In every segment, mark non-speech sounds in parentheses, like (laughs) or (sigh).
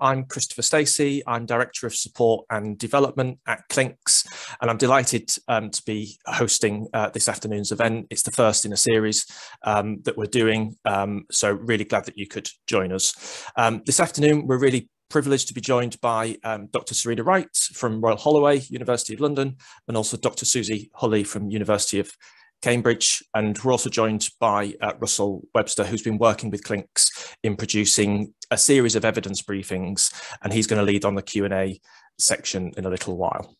I'm Christopher Stacey. I'm Director of Support and Development at Clinks, and I'm delighted um, to be hosting uh, this afternoon's event. It's the first in a series um, that we're doing, um, so really glad that you could join us. Um, this afternoon, we're really privileged to be joined by um, Dr. Serena Wright from Royal Holloway, University of London, and also Dr. Susie Hulley from University of Cambridge, and we're also joined by uh, Russell Webster, who's been working with Clinks in producing a series of evidence briefings, and he's going to lead on the Q&A section in a little while.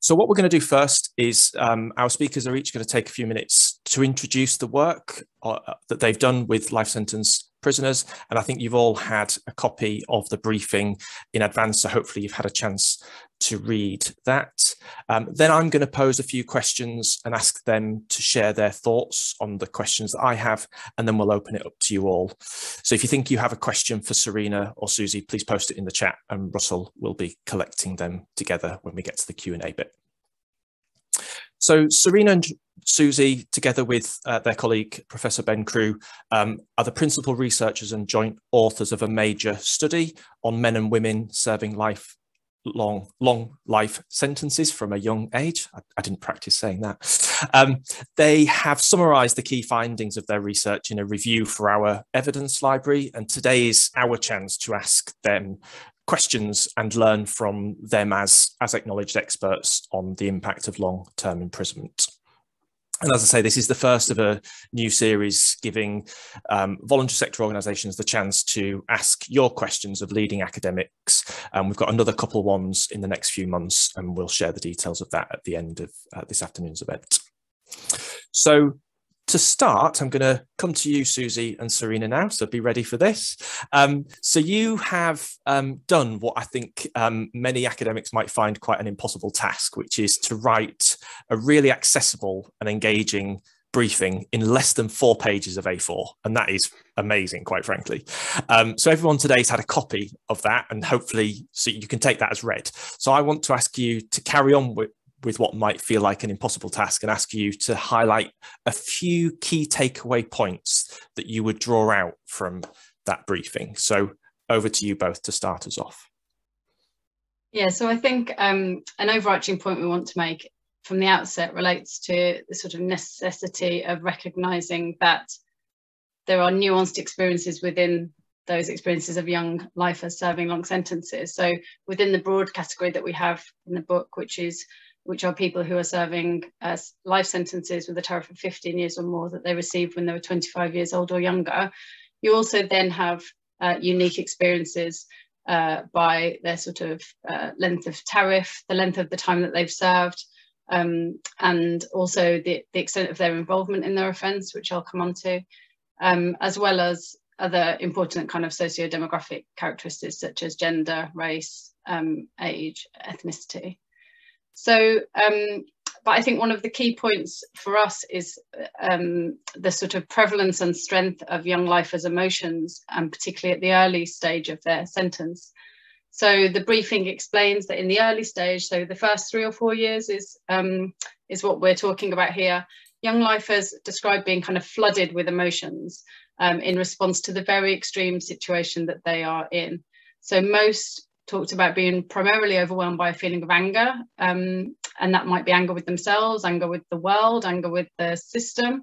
So what we're going to do first is um, our speakers are each going to take a few minutes to introduce the work uh, that they've done with life sentence prisoners. And I think you've all had a copy of the briefing in advance, so hopefully you've had a chance to read that. Um, then I'm going to pose a few questions and ask them to share their thoughts on the questions that I have, and then we'll open it up to you all. So if you think you have a question for Serena or Susie, please post it in the chat and Russell will be collecting them together when we get to the Q&A bit. So Serena and Susie, together with uh, their colleague, Professor Ben Crewe, um, are the principal researchers and joint authors of a major study on men and women serving life long long life sentences from a young age. I, I didn't practice saying that. Um, they have summarized the key findings of their research in a review for our evidence library and today is our chance to ask them questions and learn from them as as acknowledged experts on the impact of long-term imprisonment and as I say, this is the first of a new series giving um, voluntary sector organisations the chance to ask your questions of leading academics. And um, we've got another couple ones in the next few months, and we'll share the details of that at the end of uh, this afternoon's event. So to start, I'm going to come to you, Susie and Serena now, so be ready for this. Um, so you have um, done what I think um, many academics might find quite an impossible task, which is to write a really accessible and engaging briefing in less than four pages of A4. And that is amazing, quite frankly. Um, so everyone today's had a copy of that and hopefully so you can take that as read. So I want to ask you to carry on with, with what might feel like an impossible task and ask you to highlight a few key takeaway points that you would draw out from that briefing. So over to you both to start us off. Yeah, so I think um, an overarching point we want to make from the outset relates to the sort of necessity of recognizing that there are nuanced experiences within those experiences of young lifers serving long sentences. So within the broad category that we have in the book, which is which are people who are serving uh, life sentences with a tariff of 15 years or more that they received when they were 25 years old or younger. You also then have uh, unique experiences uh, by their sort of uh, length of tariff, the length of the time that they've served, um, and also the, the extent of their involvement in their offence, which I'll come on to, um, as well as other important kind of socio-demographic characteristics such as gender, race, um, age, ethnicity. So, um, but I think one of the key points for us is um, the sort of prevalence and strength of young lifers' emotions, and particularly at the early stage of their sentence. So the briefing explains that in the early stage, so the first three or four years is um, is what we're talking about here. Young lifers describe being kind of flooded with emotions um, in response to the very extreme situation that they are in. So most talked about being primarily overwhelmed by a feeling of anger, um, and that might be anger with themselves, anger with the world, anger with the system.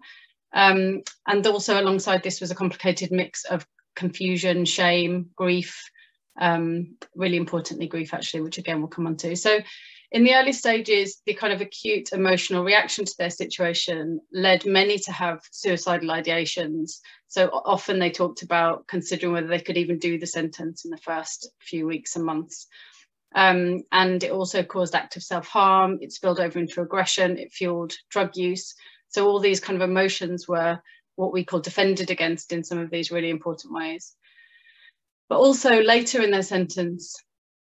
Um, and also alongside this was a complicated mix of confusion, shame, grief, um, really importantly grief actually, which again we'll come on to. So in the early stages, the kind of acute emotional reaction to their situation led many to have suicidal ideations. So often they talked about considering whether they could even do the sentence in the first few weeks and months. Um, and it also caused active self-harm, it spilled over into aggression, it fueled drug use. So all these kind of emotions were what we call defended against in some of these really important ways. But also later in their sentence,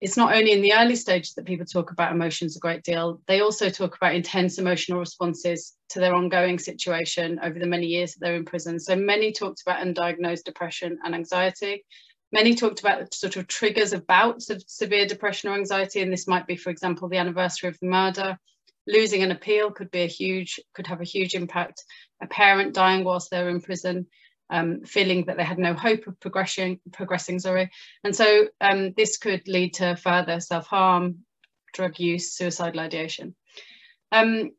it's not only in the early stages that people talk about emotions a great deal, they also talk about intense emotional responses to their ongoing situation over the many years that they're in prison. So many talked about undiagnosed depression and anxiety. Many talked about the sort of triggers of bouts of severe depression or anxiety, and this might be, for example, the anniversary of the murder. Losing an appeal could be a huge, could have a huge impact. A parent dying whilst they're in prison, um, feeling that they had no hope of progression, progressing. Sorry, and so um, this could lead to further self-harm, drug use, suicidal ideation. Um,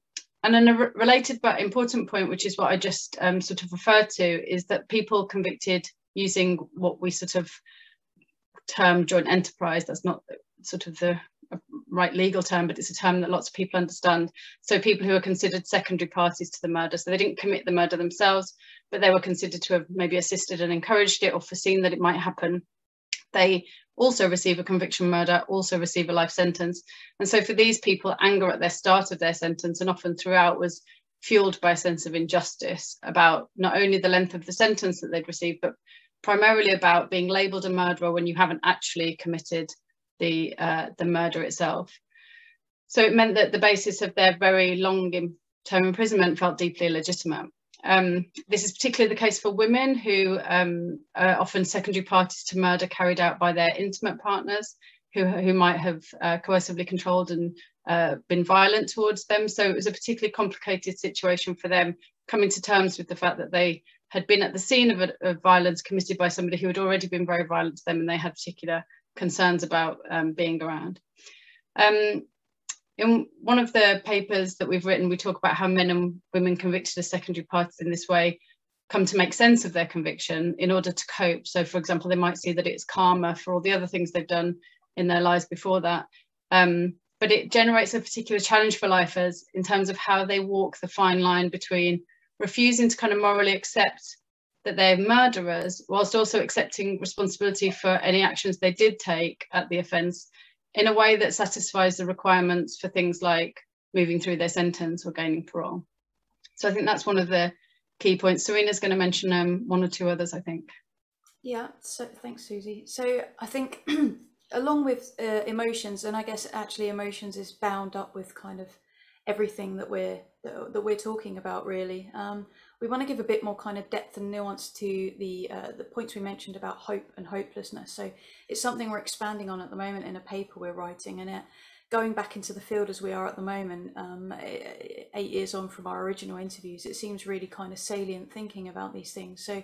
and then a related but important point, which is what I just um, sort of referred to, is that people convicted using what we sort of term joint enterprise, that's not sort of the right legal term, but it's a term that lots of people understand. So people who are considered secondary parties to the murder. So they didn't commit the murder themselves, but they were considered to have maybe assisted and encouraged it or foreseen that it might happen. They also receive a conviction murder, also receive a life sentence. And so for these people, anger at their start of their sentence and often throughout was fueled by a sense of injustice about not only the length of the sentence that they'd received, but primarily about being labelled a murderer when you haven't actually committed the, uh, the murder itself. So it meant that the basis of their very long term imprisonment felt deeply illegitimate. Um, this is particularly the case for women who um, are often secondary parties to murder carried out by their intimate partners who, who might have uh, coercively controlled and uh, been violent towards them. So it was a particularly complicated situation for them coming to terms with the fact that they had been at the scene of, a, of violence committed by somebody who had already been very violent to them and they had particular concerns about um, being around. Um, in one of the papers that we've written, we talk about how men and women convicted as secondary parties in this way come to make sense of their conviction in order to cope. So, for example, they might see that it's karma for all the other things they've done in their lives before that. Um, but it generates a particular challenge for lifers in terms of how they walk the fine line between refusing to kind of morally accept that they're murderers whilst also accepting responsibility for any actions they did take at the offence in a way that satisfies the requirements for things like moving through their sentence or gaining parole. So I think that's one of the key points. Serena's going to mention um, one or two others, I think. Yeah, so thanks, Susie. So I think (clears throat) along with uh, emotions, and I guess actually emotions is bound up with kind of everything that we're that, we're talking about really. Um, we want to give a bit more kind of depth and nuance to the uh, the points we mentioned about hope and hopelessness. So it's something we're expanding on at the moment in a paper we're writing, and it going back into the field as we are at the moment, um, eight years on from our original interviews, it seems really kind of salient thinking about these things. So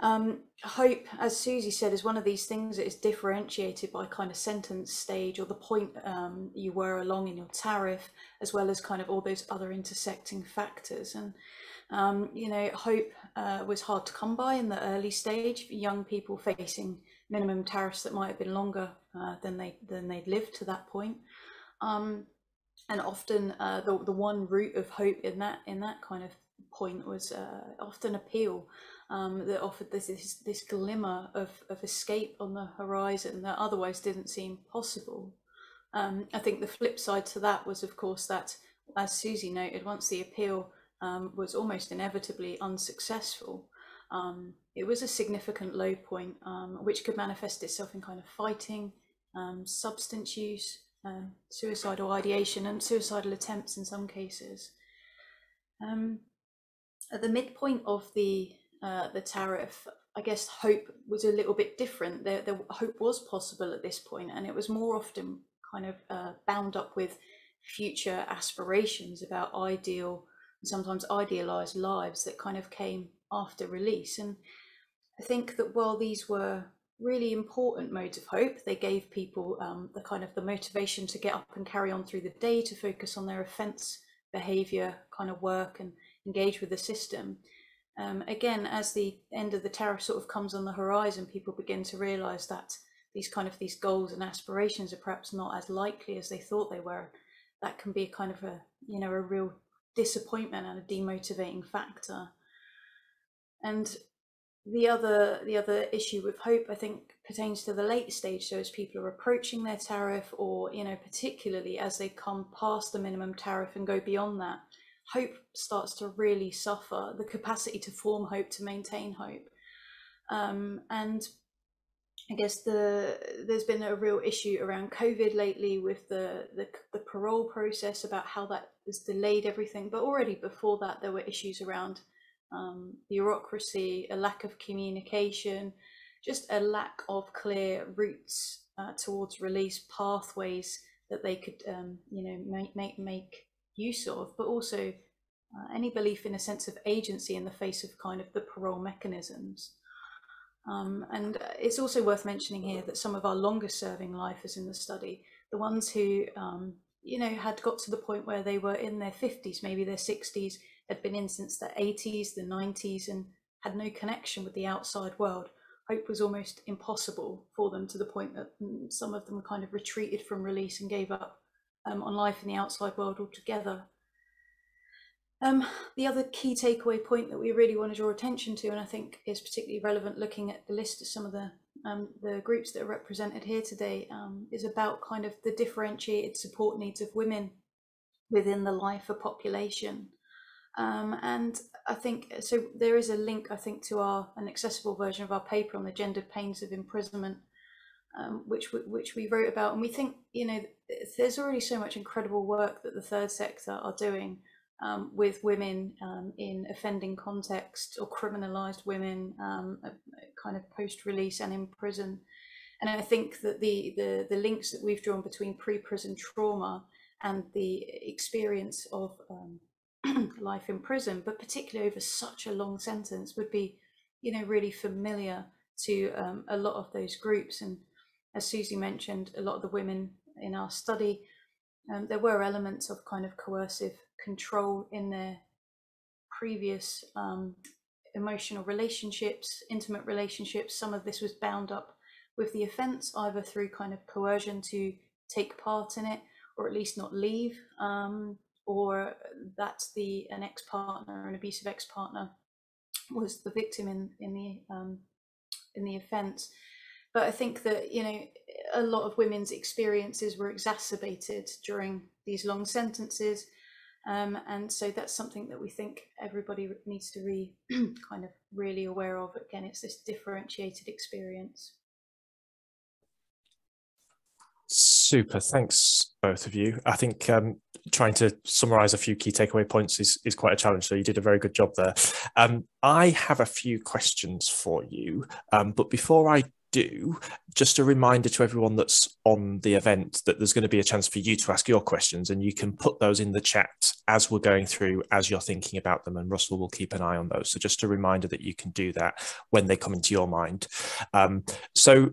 um, hope, as Susie said, is one of these things that is differentiated by kind of sentence stage or the point um, you were along in your tariff, as well as kind of all those other intersecting factors. And um, you know, hope uh, was hard to come by in the early stage. for Young people facing minimum tariffs that might have been longer uh, than they than they'd lived to that point. Um, and often uh, the the one route of hope in that in that kind of point was uh, often appeal um, that offered this, this, this glimmer of, of escape on the horizon that otherwise didn't seem possible. Um, I think the flip side to that was, of course, that as Susie noted, once the appeal um, was almost inevitably unsuccessful, um, it was a significant low point, um, which could manifest itself in kind of fighting, um, substance use, uh, suicidal ideation, and suicidal attempts in some cases. at the midpoint of the uh, the tariff, I guess hope was a little bit different. There, there, hope was possible at this point, and it was more often kind of uh, bound up with future aspirations about ideal, sometimes idealized lives that kind of came after release. And I think that while these were really important modes of hope, they gave people um, the kind of the motivation to get up and carry on through the day, to focus on their offence behaviour kind of work and engage with the system um, again, as the end of the tariff sort of comes on the horizon, people begin to realise that these kind of these goals and aspirations are perhaps not as likely as they thought they were. That can be a kind of a you know a real disappointment and a demotivating factor. And the other the other issue with hope, I think, pertains to the late stage. So as people are approaching their tariff, or you know, particularly as they come past the minimum tariff and go beyond that, hope starts to really suffer the capacity to form hope to maintain hope um, and I guess the there's been a real issue around COVID lately with the, the, the parole process about how that has delayed everything. But already before that, there were issues around um, bureaucracy, a lack of communication, just a lack of clear routes uh, towards release pathways that they could um, you know make make make use of, but also uh, any belief in a sense of agency in the face of kind of the parole mechanisms. Um, and it's also worth mentioning here that some of our longest serving lifers in the study, the ones who, um, you know, had got to the point where they were in their 50s, maybe their 60s, had been in since the 80s, the 90s, and had no connection with the outside world. Hope was almost impossible for them to the point that mm, some of them kind of retreated from release and gave up um, on life in the outside world altogether. Um, the other key takeaway point that we really want to draw attention to, and I think is particularly relevant looking at the list of some of the um, the groups that are represented here today, um, is about kind of the differentiated support needs of women within the lifer population. Um, and I think so. There is a link, I think, to our an accessible version of our paper on the gendered pains of imprisonment, um, which which we wrote about, and we think you know there's already so much incredible work that the third sector are doing um, with women um, in offending context or criminalized women um, kind of post-release and in prison. And I think that the, the, the links that we've drawn between pre-prison trauma and the experience of um, (clears throat) life in prison, but particularly over such a long sentence, would be, you know, really familiar to um, a lot of those groups. And as Susie mentioned, a lot of the women in our study, um, there were elements of kind of coercive control in their previous um, emotional relationships, intimate relationships. Some of this was bound up with the offence, either through kind of coercion to take part in it, or at least not leave, um, or that the an ex partner, an abusive ex partner, was the victim in in the um, in the offence. But I think that you know a lot of women's experiences were exacerbated during these long sentences um, and so that's something that we think everybody needs to be (clears throat) kind of really aware of. Again, it's this differentiated experience. Super. Thanks, both of you. I think um, trying to summarize a few key takeaway points is, is quite a challenge. So you did a very good job there. Um, I have a few questions for you. Um, but before I do, just a reminder to everyone that's on the event that there's going to be a chance for you to ask your questions and you can put those in the chat as we're going through as you're thinking about them and Russell will keep an eye on those. So just a reminder that you can do that when they come into your mind. Um, so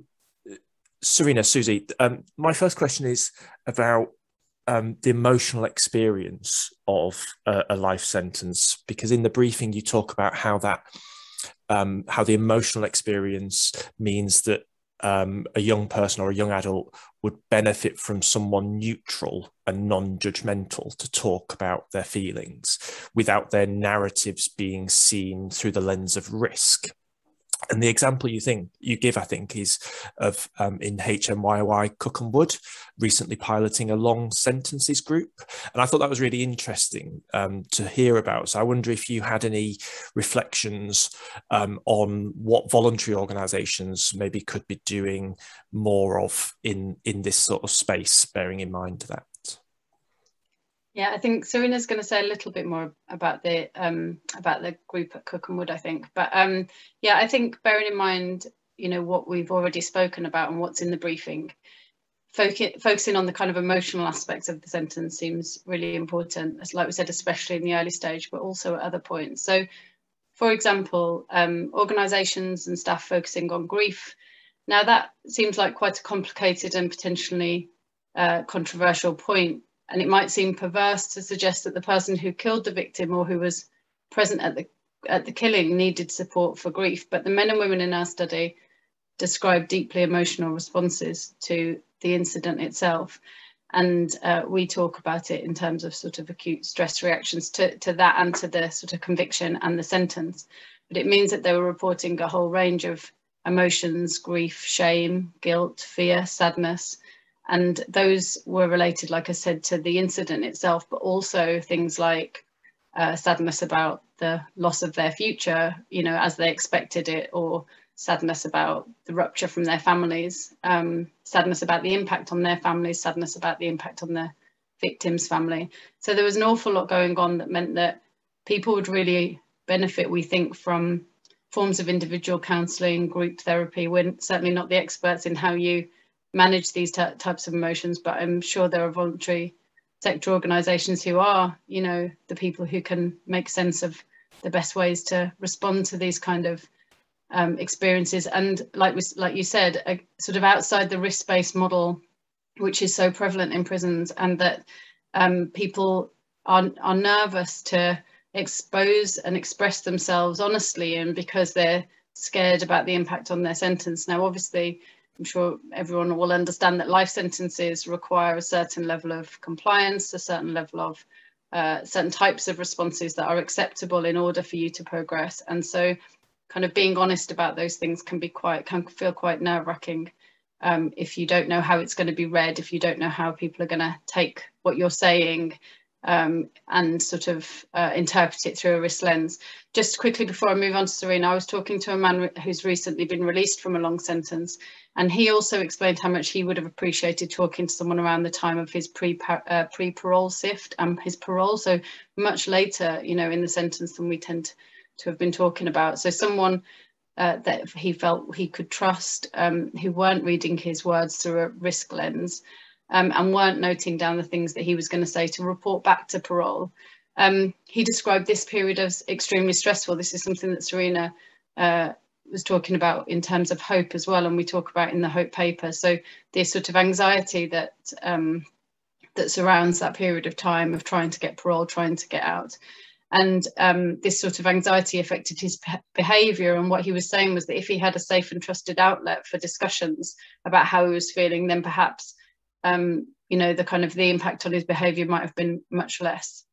Serena, Susie, um, my first question is about um, the emotional experience of a, a life sentence because in the briefing you talk about how that um, how the emotional experience means that um, a young person or a young adult would benefit from someone neutral and non-judgmental to talk about their feelings without their narratives being seen through the lens of risk and the example you think you give, I think, is of um, in HMYY Cookham recently piloting a long sentences group, and I thought that was really interesting um, to hear about. So I wonder if you had any reflections um, on what voluntary organisations maybe could be doing more of in in this sort of space, bearing in mind that. Yeah, I think Serena's going to say a little bit more about the um, about the group at Cookham Wood, I think. But um, yeah, I think bearing in mind, you know, what we've already spoken about and what's in the briefing, focusing on the kind of emotional aspects of the sentence seems really important, as like we said, especially in the early stage, but also at other points. So, for example, um, organisations and staff focusing on grief. Now that seems like quite a complicated and potentially uh, controversial point and it might seem perverse to suggest that the person who killed the victim or who was present at the at the killing needed support for grief. But the men and women in our study described deeply emotional responses to the incident itself. And uh, we talk about it in terms of sort of acute stress reactions to, to that and to the sort of conviction and the sentence. But it means that they were reporting a whole range of emotions, grief, shame, guilt, fear, sadness, and those were related, like I said, to the incident itself, but also things like uh, sadness about the loss of their future, you know, as they expected it, or sadness about the rupture from their families, um, sadness about the impact on their families, sadness about the impact on the victim's family. So there was an awful lot going on that meant that people would really benefit, we think, from forms of individual counselling, group therapy. We're certainly not the experts in how you manage these types of emotions, but I'm sure there are voluntary sector organisations who are, you know, the people who can make sense of the best ways to respond to these kind of um, experiences. And like we, like you said, a, sort of outside the risk-based model, which is so prevalent in prisons, and that um, people are are nervous to expose and express themselves honestly, and because they're scared about the impact on their sentence. Now, obviously, I'm sure everyone will understand that life sentences require a certain level of compliance, a certain level of uh, certain types of responses that are acceptable in order for you to progress. And so kind of being honest about those things can be quite, can feel quite nerve wracking um, if you don't know how it's going to be read, if you don't know how people are going to take what you're saying, um, and sort of uh, interpret it through a risk lens. Just quickly before I move on to Serena, I was talking to a man who's recently been released from a long sentence, and he also explained how much he would have appreciated talking to someone around the time of his pre uh, pre parole sift and his parole. So much later, you know, in the sentence than we tend to have been talking about. So someone uh, that he felt he could trust, um, who weren't reading his words through a risk lens, um, and weren't noting down the things that he was going to say to report back to parole. Um, he described this period as extremely stressful. This is something that Serena uh, was talking about in terms of hope as well, and we talk about in the hope paper. So this sort of anxiety that um, that surrounds that period of time of trying to get parole, trying to get out. And um, this sort of anxiety affected his behaviour. And what he was saying was that if he had a safe and trusted outlet for discussions about how he was feeling, then perhaps um, you know, the kind of the impact on his behaviour might have been much less.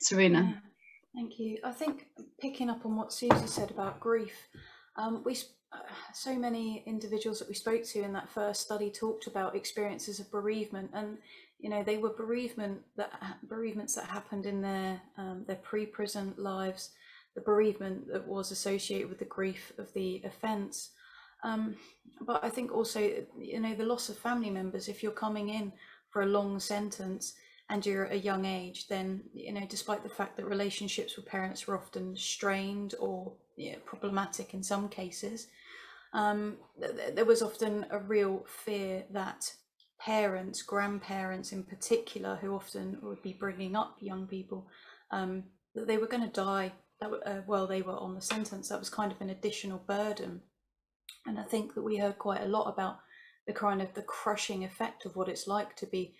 Serena. Thank you. I think picking up on what Susie said about grief, um, we uh, so many individuals that we spoke to in that first study talked about experiences of bereavement, and you know they were bereavement that bereavements that happened in their um, their pre-prison lives, the bereavement that was associated with the grief of the offence, um, but I think also, you know, the loss of family members, if you're coming in for a long sentence and you're at a young age, then, you know, despite the fact that relationships with parents were often strained or you know, problematic in some cases, um, th- there was often a real fear that parents, grandparents in particular, who often would be bringing up young people, um, that they were going to die that, uh, while they were on the sentence. That was kind of an additional burden and I think that we heard quite a lot about the kind of the crushing effect of what it's like to be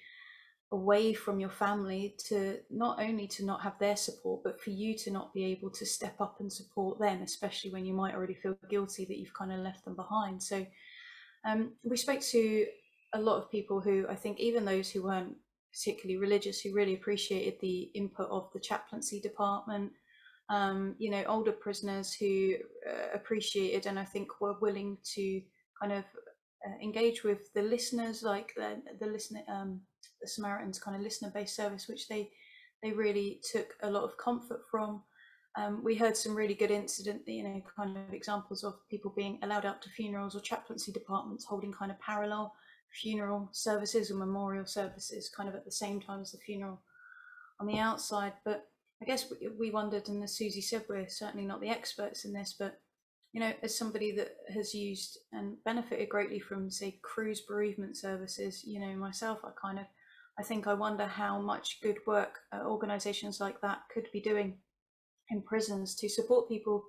away from your family to not only to not have their support but for you to not be able to step up and support them especially when you might already feel guilty that you've kind of left them behind. So um, we spoke to a lot of people who i think even those who weren't particularly religious who really appreciated the input of the chaplaincy department um, you know, older prisoners who uh, appreciated and I think were willing to kind of uh, engage with the listeners, like the, the listener, um, the Samaritans kind of listener-based service, which they they really took a lot of comfort from. Um, we heard some really good incident, you know, kind of examples of people being allowed out to funerals or chaplaincy departments holding kind of parallel funeral services or memorial services, kind of at the same time as the funeral on the outside. But I guess we, we wondered, and as Susie said, we're certainly not the experts in this, but you know, as somebody that has used and benefited greatly from, say, Cruse bereavement services, you know, myself, I kind of, I think I wonder how much good work uh, organisations like that could be doing in prisons to support people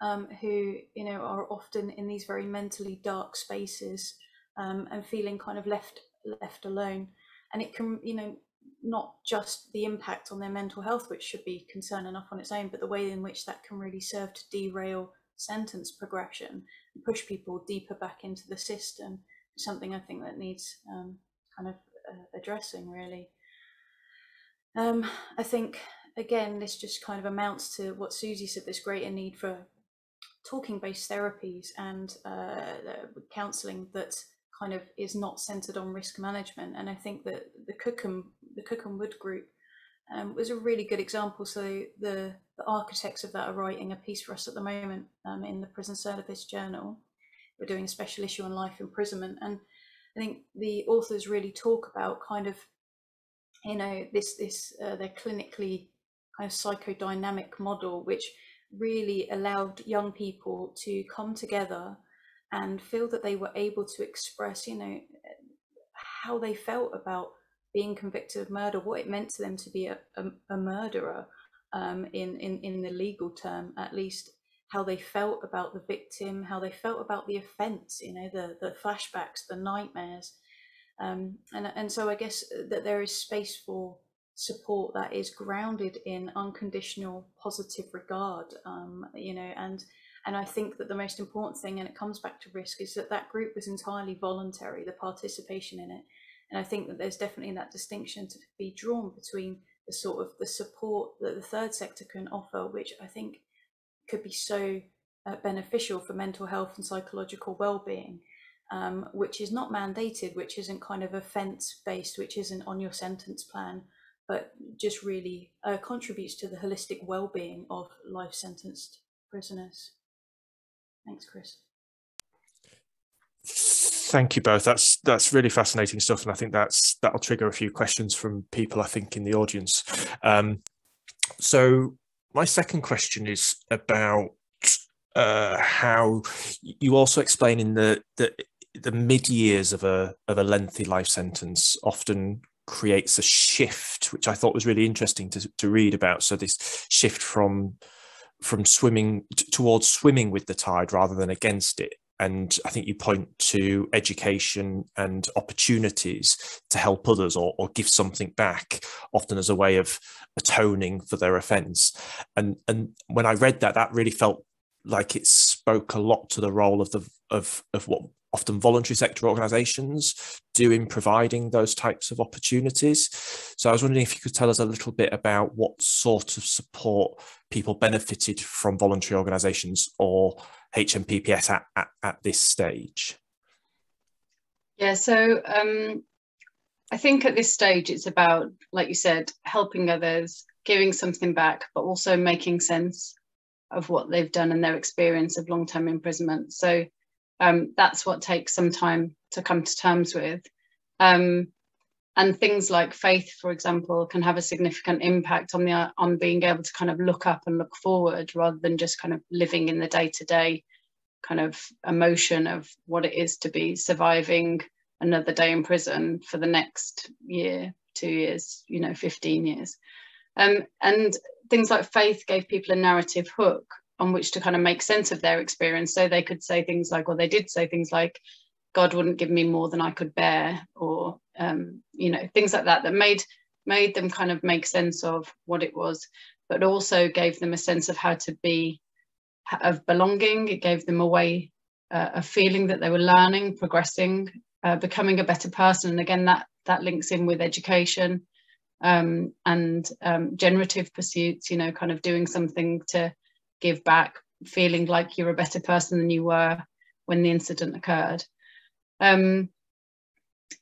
um, who, you know, are often in these very mentally dark spaces um, and feeling kind of left left alone. And it can, you know, not just the impact on their mental health, which should be concern enough on its own, but the way in which that can really serve to derail sentence progression and push people deeper back into the system is something I think that needs um, kind of uh, addressing really. Um, I think again this just kind of amounts to what Susie said: this greater need for talking-based therapies and uh, counselling that kind of is not centered on risk management. And I think that the Cookham, the Cookham Wood Group um, was a really good example. So the, the architects of that are writing a piece for us at the moment um, in the Prison Service Journal. We're doing a special issue on life imprisonment. And I think the authors really talk about kind of, you know, this, this, uh, their clinically kind of psychodynamic model, which really allowed young people to come together and feel that they were able to express, you know, how they felt about being convicted of murder, what it meant to them to be a, a, a murderer um, in, in, in the legal term, at least how they felt about the victim, how they felt about the offence, you know, the, the flashbacks, the nightmares. Um, and, and so I guess that there is space for support that is grounded in unconditional positive regard, um, you know, and and I think that the most important thing, and it comes back to risk, is that that group was entirely voluntary, the participation in it. And I think that there's definitely that distinction to be drawn between the sort of the support that the third sector can offer, which I think could be so uh, beneficial for mental health and psychological well-being, um, which is not mandated, which isn't kind of offence based, which isn't on your sentence plan, but just really uh, contributes to the holistic well-being of life sentenced prisoners. Thanks, Chris. Thank you both. That's that's really fascinating stuff, and I think that's that'll trigger a few questions from people I think in the audience. Um, so my second question is about uh, how you also explain in the the, the mid years of a of a lengthy life sentence often creates a shift, which I thought was really interesting to to read about. So this shift from from swimming t- towards swimming with the tide rather than against it. And I think you point to education and opportunities to help others or, or give something back, often as a way of atoning for their offence. And and when I read that, that really felt like it spoke a lot to the role of the of of what often voluntary sector organisations do in providing those types of opportunities. So I was wondering if you could tell us a little bit about what sort of support people benefited from voluntary organisations or HMPPS at, at, at, this stage. Yeah, so um, I think at this stage it's about, like you said, helping others, giving something back, but also making sense of what they've done and their experience of long-term imprisonment. So um, that's what takes some time to come to terms with. Um, and things like faith, for example, can have a significant impact on the on being able to kind of look up and look forward rather than just kind of living in the day to day kind of emotion of what it is to be surviving another day in prison for the next year, two years, you know, 15 years. Um, and things like faith gave people a narrative hook on which to kind of make sense of their experience. So they could say things like, or they did say things like, God wouldn't give me more than I could bear, or um, you know, things like that that made made them kind of make sense of what it was, but also gave them a sense of how to be of belonging. It gave them a way, uh, a feeling that they were learning, progressing, uh, becoming a better person. And again, that that links in with education um, and um, generative pursuits. You know, kind of doing something to give back, feeling like you're a better person than you were when the incident occurred. Um,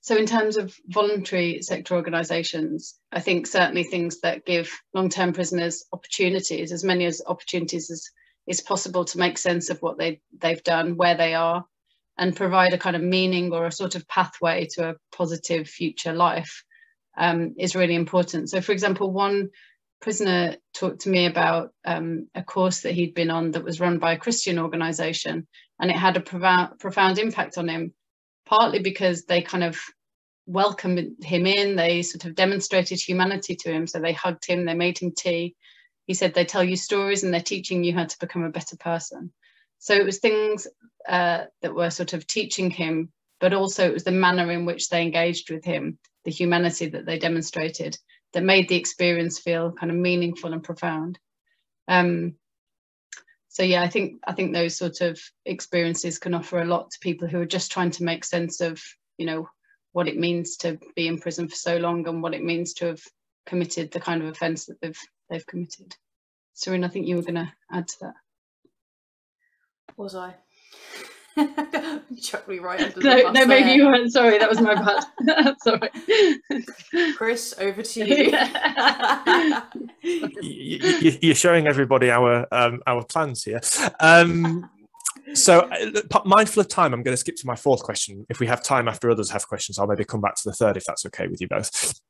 so in terms of voluntary sector organisations, I think certainly things that give long-term prisoners opportunities, as many as opportunities as is possible to make sense of what they, they've done, where they are, and provide a kind of meaning or a sort of pathway to a positive future life um, is really important. So for example, one prisoner talked to me about um, a course that he'd been on that was run by a Christian organisation, and it had a profound, profound impact on him, partly because they kind of welcomed him in, they sort of demonstrated humanity to him, so they hugged him, they made him tea. He said they tell you stories and they're teaching you how to become a better person. So it was things uh, that were sort of teaching him, but also it was the manner in which they engaged with him, the humanity that they demonstrated that made the experience feel kind of meaningful and profound. Um, so yeah, I think I think those sort of experiences can offer a lot to people who are just trying to make sense of, you know, what it means to be in prison for so long and what it means to have committed the kind of offence that they've they've committed. Serene, I think you were going to add to that. Was I? (laughs) Chuck me right under no, the bus No, maybe you weren't. Sorry, that was my (laughs) bad. (laughs) sorry. Chris, over to you. you are showing everybody our um, our plans here. Um, so, uh, mindful of time, I'm going to skip to my fourth question. If we have time after others have questions, I'll maybe come back to the third if that's okay with you both.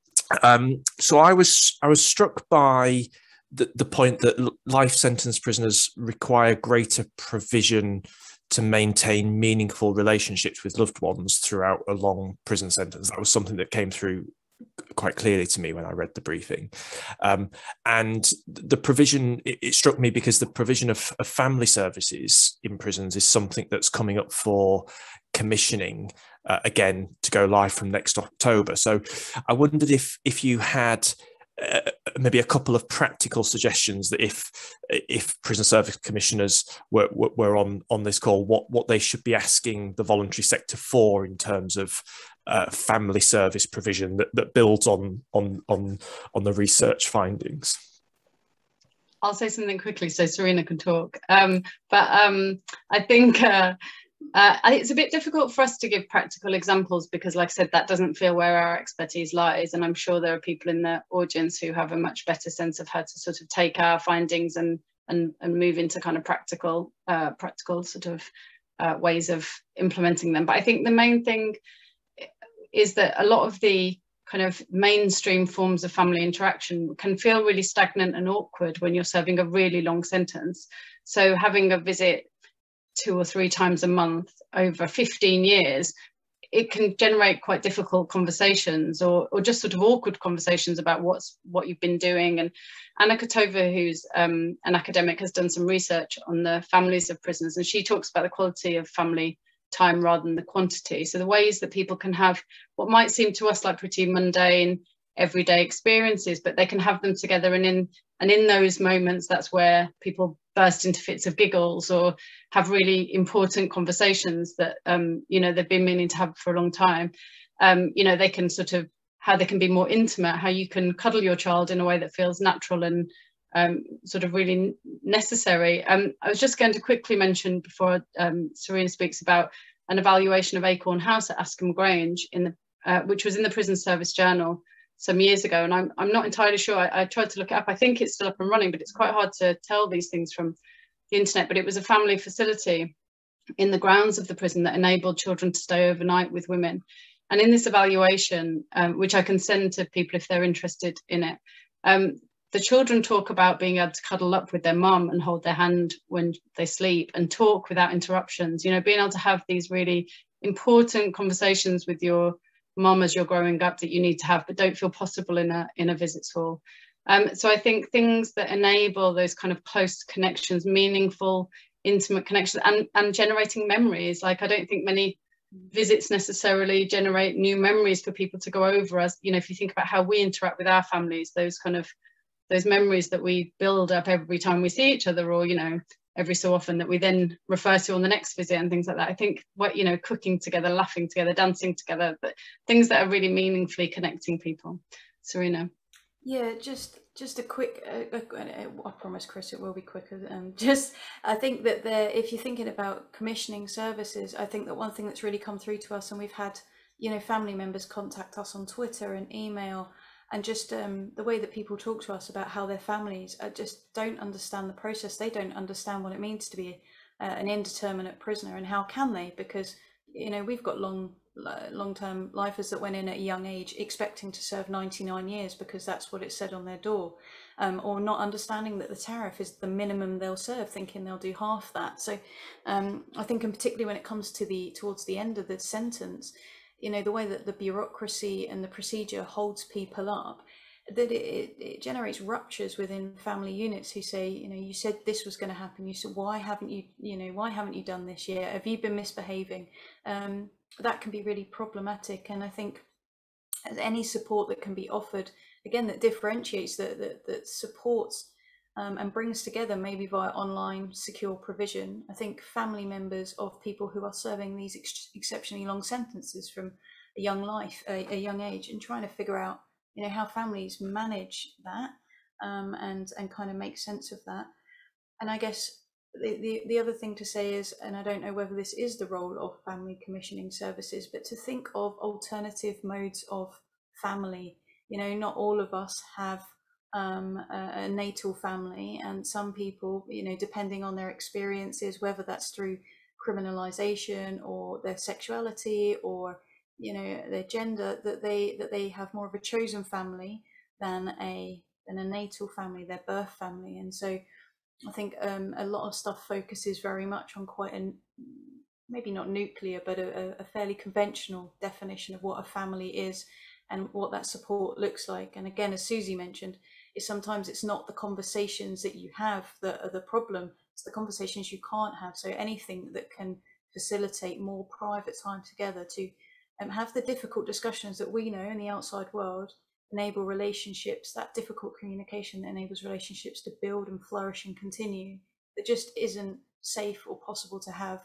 Um, so, I was I was struck by the, the point that life sentence prisoners require greater provision to maintain meaningful relationships with loved ones throughout a long prison sentence. That was something that came through quite clearly to me when I read the briefing. Um, and the provision, it, it, struck me because the provision of, of, family services in prisons is something that's coming up for commissioning uh, again to go live from next October. So I wondered if if you had uh, maybe a couple of practical suggestions that if if prison service commissioners were, were on on this call, what what they should be asking the voluntary sector for in terms of uh, family service provision that, that builds on on on on the research findings. I'll say something quickly so Serena can talk. Um, but um, I think uh, uh, it's a bit difficult for us to give practical examples because, like I said, that doesn't feel where our expertise lies. And I'm sure there are people in the audience who have a much better sense of how to sort of take our findings and and and move into kind of practical uh, practical sort of uh, ways of implementing them. But I think the main thing is that a lot of the kind of mainstream forms of family interaction can feel really stagnant and awkward when you're serving a really long sentence. So having a visit two or three times a month over 15 years, it can generate quite difficult conversations or, or just sort of awkward conversations about what's what you've been doing. And Anna Kotova, who's um, an academic, has done some research on the families of prisoners, and she talks about the quality of family time rather than the quantity. So the ways that people can have what might seem to us like pretty mundane everyday experiences, but they can have them together and in and in those moments that's where people burst into fits of giggles or have really important conversations that um, you know they've been meaning to have for a long time um, you know they can sort of how they can be more intimate how you can cuddle your child in a way that feels natural and um, sort of really necessary. Um, I was just going to quickly mention before um, Serena speaks about an evaluation of Acorn House at Askham Grange in the uh, which was in the prison service journal some years ago, and I'm I'm not entirely sure. I, I, tried to look it up. I think it's still up and running, but it's quite hard to tell these things from the internet. But it was a family facility in the grounds of the prison that enabled children to stay overnight with women. And in this evaluation, um, which I can send to people if they're interested in it, um, the children talk about being able to cuddle up with their mum and hold their hand when they sleep and talk without interruptions. You know, being able to have these really important conversations with your mom as you're growing up that you need to have, but don't feel possible in a in a visits hall. Um, so I think things that enable those kind of close connections, meaningful, intimate connections, and and generating memories. Like I don't think many visits necessarily generate new memories for people to go over. As you know, if you think about how we interact with our families, those kind of those memories that we build up every time we see each other, or you know, every so often that we then refer to on the next visit and things like that. I think what you know, cooking together, laughing together, dancing together, but things that are really meaningfully connecting people. Serena. Yeah, just just a quick. Uh, I promise, Chris, it will be quicker. Um, (laughs) just I think that there, if you're thinking about commissioning services, I think that one thing that's really come through to us, and we've had you know family members contact us on Twitter and email and just um, the way that people talk to us about how their families just don't understand the process. They don't understand what it means to be uh, an indeterminate prisoner, and how can they? Because you know we've got long long-term lifers that went in at a young age expecting to serve 99 years because that's what it said on their door um, or not understanding that the tariff is the minimum they'll serve thinking they'll do half that so um, i think and particularly when it comes to the towards the end of the sentence you know the way that the bureaucracy and the procedure holds people up that it, it generates ruptures within family units who say you know you said this was going to happen. You said why haven't you you know why haven't you done this yet? Have you been misbehaving? Um, that can be really problematic and i think as any support that can be offered again that differentiates that that, that supports um, and brings together maybe via online secure provision. I think family members of people who are serving these ex- exceptionally long sentences from a young life, a, a, young age, and trying to figure out, you know, how families manage that um, and and kind of make sense of that. And I guess the, the the other thing to say is, and I don't know whether this is the role of family commissioning services, but to think of alternative modes of family. You know, not all of us have um, a, a, natal family, and some people, you know, depending on their experiences, whether that's through criminalization or their sexuality or you know their gender, that they that they have more of a chosen family than a than a natal family, their birth family, and so I think um, a lot of stuff focuses very much on quite a maybe not nuclear, but a, a fairly conventional definition of what a family is and what that support looks like. And again, as Susie mentioned, is sometimes it's not the conversations that you have that are the problem, it's the conversations you can't have. So anything that can facilitate more private time together to um, have the difficult discussions that we know in the outside world enable relationships that difficult communication that enables relationships to build and flourish and continue that just isn't safe or possible to have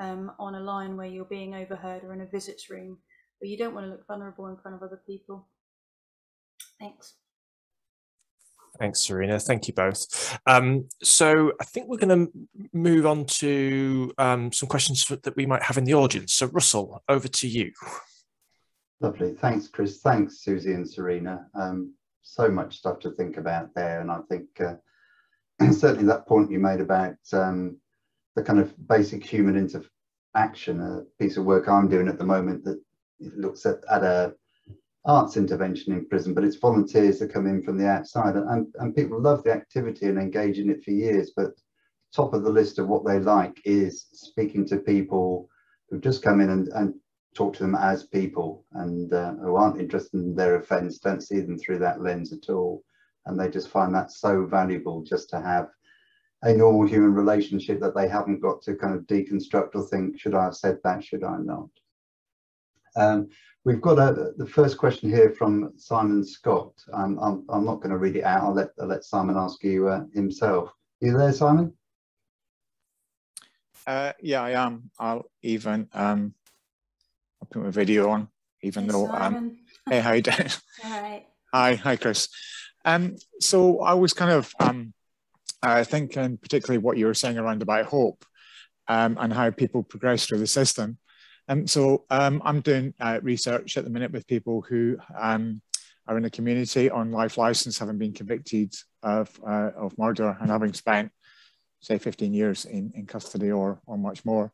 um, on a line where you're being overheard or in a visits room. Where you don't want to look vulnerable in front of other people. Thanks Thanks, Serena. Thank you both. Um, so I think we're going to move on to um, some questions that we might have in the audience. So Russell, over to you. Lovely. Thanks, Chris. Thanks, Susie and Serena. Um, so much stuff to think about there. And I think uh, (clears throat) certainly that point you made about um, the kind of basic human interaction, a piece of work I'm doing at the moment that looks at, at a arts intervention in prison, but it's volunteers that come in from the outside. And, and people love the activity and engage in it for years. But top of the list of what they like is speaking to people who've just come in and, and talk to them as people and uh, who aren't interested in their offence, don't see them through that lens at all. And they just find that so valuable just to have a normal human relationship that they haven't got to kind of deconstruct or think, should I have said that, should I not? Um, We've got a, the first question here from Simon Scott. Um, I'm, I'm not going to read it out. I'll let, I'll let Simon ask you uh, himself. Are you there, Simon? Uh, yeah, I am. I'll even um, I'll put my video on, even hey, though. Um, hey, how you (laughs) doing? All right. Hi, hi, Chris. Um, so I was kind of um, uh, thinking, particularly what you were saying around about hope um, and how people progress through the system. Um, so um, I'm doing uh, research at the minute with people who um, are in the community on life license, having been convicted of, uh, of murder and having spent, say, 15 years in, in custody or, or much more.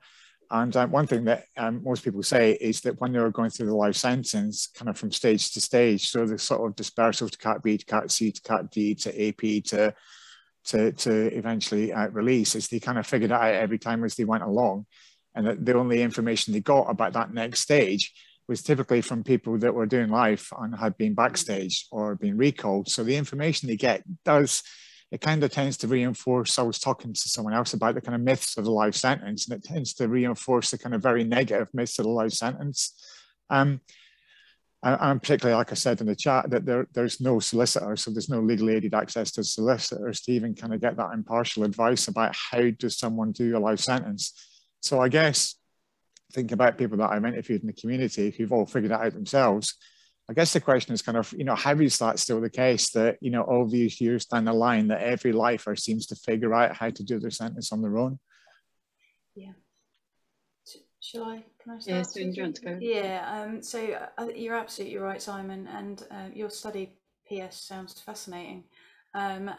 And uh, one thing that um, most people say is that when they're going through the life sentence, kind of from stage to stage, so the sort of dispersal to Cat B to Cat C to Cat D to AP to to, to eventually uh, release, is they kind of figured it out every time as they went along and that the only information they got about that next stage was typically from people that were doing life and had been backstage or been recalled. So the information they get does, it kind of tends to reinforce, I was talking to someone else about the kind of myths of the life sentence, and it tends to reinforce the kind of very negative myths of the life sentence. Um, and particularly, like I said in the chat, that there, there's no solicitor, so there's no legally aided access to solicitors to even kind of get that impartial advice about how does someone do a life sentence. So I guess think about people that I've interviewed in the community who've all figured it out themselves. I guess the question is kind of, you know, how is that still the case that, you know, all these years down the line that every lifer seems to figure out how to do their sentence on their own? Yeah. Shall I? Can I start? Yeah, so do you want to go? Yeah. Um, so uh, you're absolutely right, Simon, and uh, your study PS sounds fascinating. Um,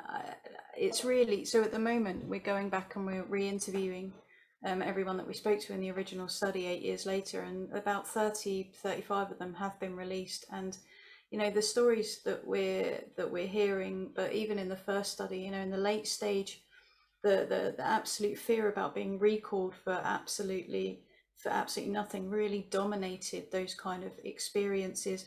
it's really so at the moment we're going back and we're re-interviewing um, everyone that we spoke to in the original study eight years later, and about 30, 35 of them have been released. And you know the stories that we're that we're hearing, but even in the first study, you know, in the late stage, the the, the absolute fear about being recalled for absolutely for absolutely nothing really dominated those kind of experiences.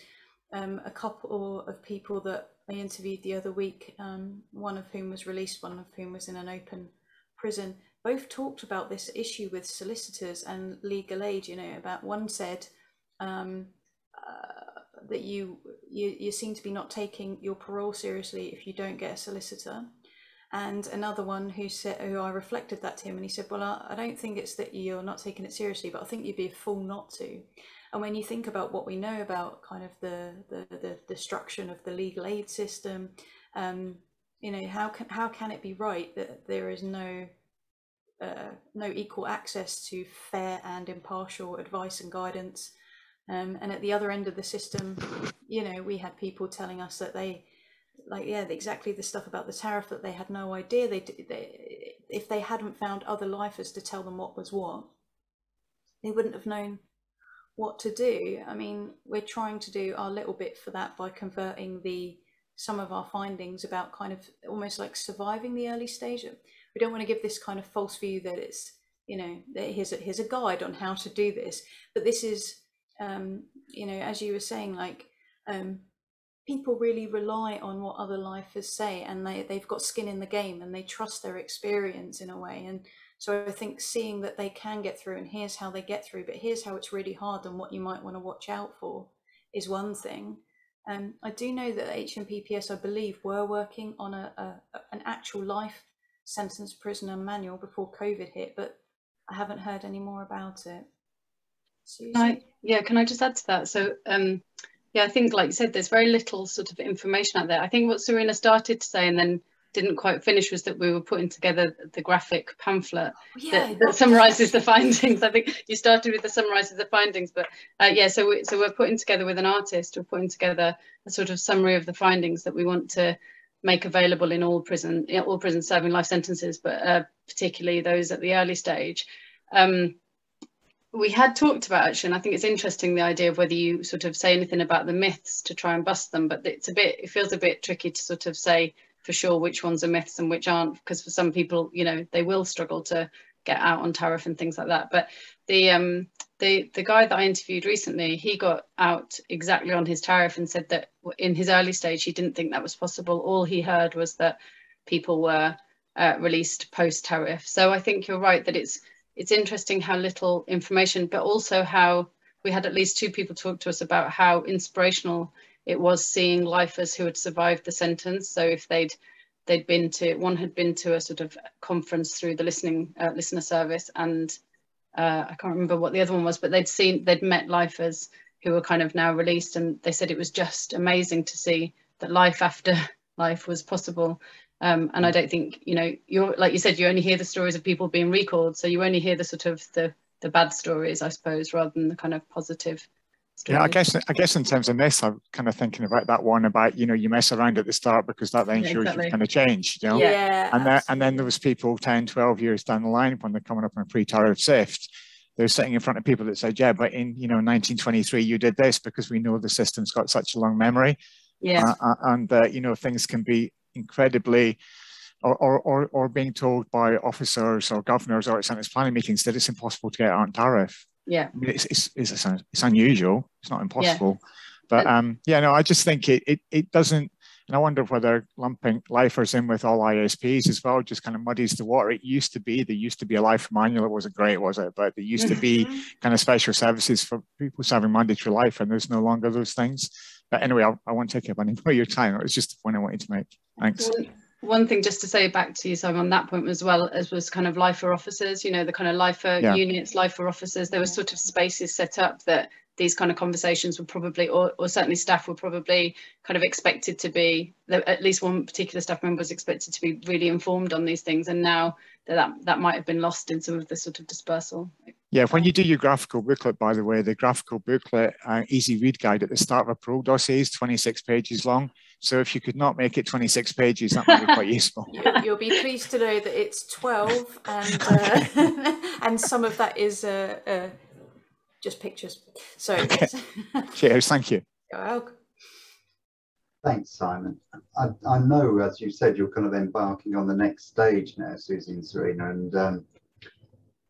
Um, a couple of people that I interviewed the other week, um, one of whom was released, one of whom was in an open prison both talked about this issue with solicitors and legal aid. You know, about one said um, uh, that you, you you seem to be not taking your parole seriously if you don't get a solicitor. And another one who said, who I reflected that to him, and he said, "Well, I, I don't think it's that you're not taking it seriously, but I think you'd be a fool not to." And when you think about what we know about kind of the the, the destruction of the legal aid system, um, you know, how can how can it be right that there is no uh, no equal access to fair and impartial advice and guidance. Um, and at the other end of the system, you know, we had people telling us that they, like, yeah, exactly the stuff about the tariff that they had no idea. They, they if they hadn't found other lifers to tell them what was what, they wouldn't have known what to do. I mean, we're trying to do our little bit for that by converting the some of our findings about kind of almost like surviving the early stage we don't want to give this kind of false view that it's you know here's a, here's a guide on how to do this but this is um, you know as you were saying like um, people really rely on what other lifers say and they, they've got skin in the game and they trust their experience in a way. And so I think seeing that they can get through and here's how they get through, but here's how it's really hard and what you might want to watch out for is one thing. Um, I do know that HMPPS, I believe, were working on a, a an actual life sentence prisoner manual before COVID hit, but I haven't heard any more about it. I, yeah, can I just add to that? So, um, yeah, I think, like you said, there's very little sort of information out there. I think what Serena started to say and then didn't quite finish was that we were putting together the graphic pamphlet oh, yeah, that, that summarizes the (laughs) findings. I think you started with the summarizes the findings, but uh, yeah, so we, so we're putting together with an artist, we're putting together a sort of summary of the findings that we want to make available in all prison, all prisons serving life sentences, but uh, particularly those at the early stage. Um, we had talked about actually, and I think it's interesting the idea of whether you sort of say anything about the myths to try and bust them, but it's a bit, it feels a bit tricky to sort of say for sure which ones are myths and which aren't, because for some people, you know, they will struggle to get out on tariff and things like that. But the um the the guy that I interviewed recently, he got out exactly on his tariff and said that in his early stage he didn't think that was possible. All he heard was that people were uh, released post tariff. So I think you're right that it's it's interesting how little information, but also how we had at least two people talk to us about how inspirational it was seeing lifers who had survived the sentence. So if they'd they'd been to one had been to a sort of conference through the listening uh, listener service, and uh, I can't remember what the other one was, but they'd seen they'd met lifers who were kind of now released, and they said it was just amazing to see that life after (laughs) life was possible um, and I don't think, you know, you're like you said, you only hear the stories of people being recalled. So you only hear the sort of the the bad stories, I suppose, rather than the kind of positive. Stories. Yeah, I guess I guess in terms of this, I'm kind of thinking about that one about you know you mess around at the start because that then shows exactly. you've kind of changed, you know. Yeah. And then and then there was people 10, 12 years down the line when they're coming up on a pre-tariff SIFT, they're sitting in front of people that said, yeah, but in you know 1923 you did this because we know the system's got such a long memory. Yeah. Uh, uh and uh, you know things can be incredibly or, or, or, being told by officers or governors or at sentence planning meetings that it's impossible to get out on tariff. Yeah. I mean, it's, it's, it's, it's unusual. It's not impossible. Yeah. But um, yeah, no, I just think it, it, it doesn't, and I wonder whether lumping lifers in with all ISPs as well just kind of muddies the water. It used to be, there used to be a life manual. It wasn't great, was it? But there used to be mm-hmm. kind of special services for people serving mandatory life, and there's no longer those things. But anyway, I, I won't take up any more of your time. It was just the point I wanted to make. Thanks. Well, one thing just to say back to you, Simon, on that point as well as was kind of lifer officers, you know, the kind of lifer yeah. units, lifer officers, there were sort of spaces set up that these kind of conversations were probably, or, or certainly staff were probably kind of expected to be, at least one particular staff member was expected to be really informed on these things. And now that, that, that might have been lost in some of the sort of dispersal. Yeah, when you do your graphical booklet, by the way, the graphical booklet uh, easy read guide at the start of a parole dossier is 26 pages long. So if you could not make it 26 pages, that might be quite (laughs) useful. You'll, you'll, be pleased to know that it's 12 and uh, (laughs) and some of that is uh, uh, just pictures. So okay. (laughs) cheers, thank you. You're welcome. Thanks, Simon. I, I, know, as you said, you're kind of embarking on the next stage now, Susie and Serena, and